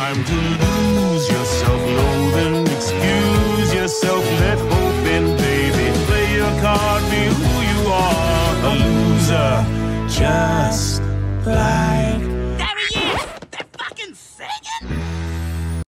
Time to lose yourself, loathing. Excuse yourself, let hope in, baby. Play your card, be who you are. A loser, just like. There he is! They're fucking singing!